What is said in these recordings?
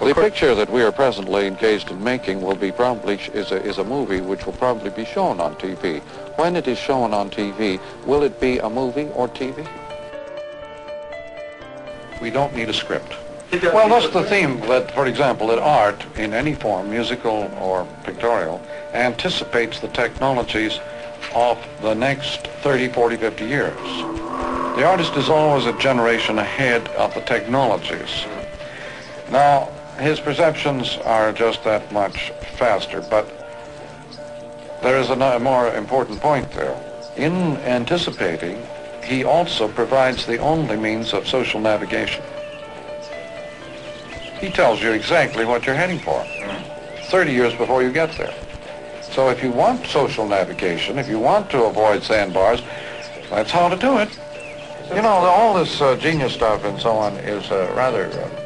The picture that we are presently engaged in making will be probably sh- is a, is a movie which will probably be shown on TV. When it is shown on TV, will it be a movie or TV? We don't need a script. Well, that's the theme that, for example, that art in any form, musical or pictorial, anticipates the technologies of the next 30, 40, 50 years. The artist is always a generation ahead of the technologies. Now, his perceptions are just that much faster, but there is a more important point there. In anticipating, he also provides the only means of social navigation. He tells you exactly what you're heading for, 30 years before you get there. So if you want social navigation, if you want to avoid sandbars, that's how to do it. You know, all this uh, genius stuff and so on is uh, rather uh,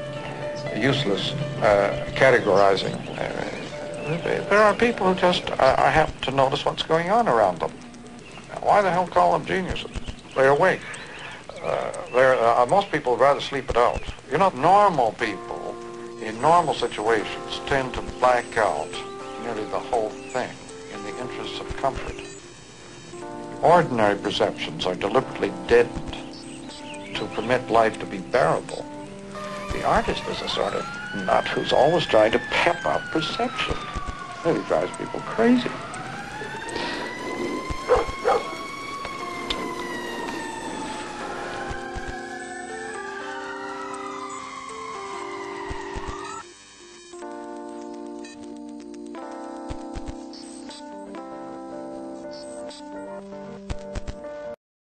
useless uh, categorizing. Uh, there are people who just uh, happen to notice what's going on around them. Why the hell call them geniuses? They're awake. Uh, they're, uh, most people would rather sleep it out. You know, normal people in normal situations tend to black out nearly the whole thing in the interests of comfort. Ordinary perceptions are deliberately deadened to permit life to be bearable. The artist is a sort of nut who's always trying to pep up perception. It really drives people crazy.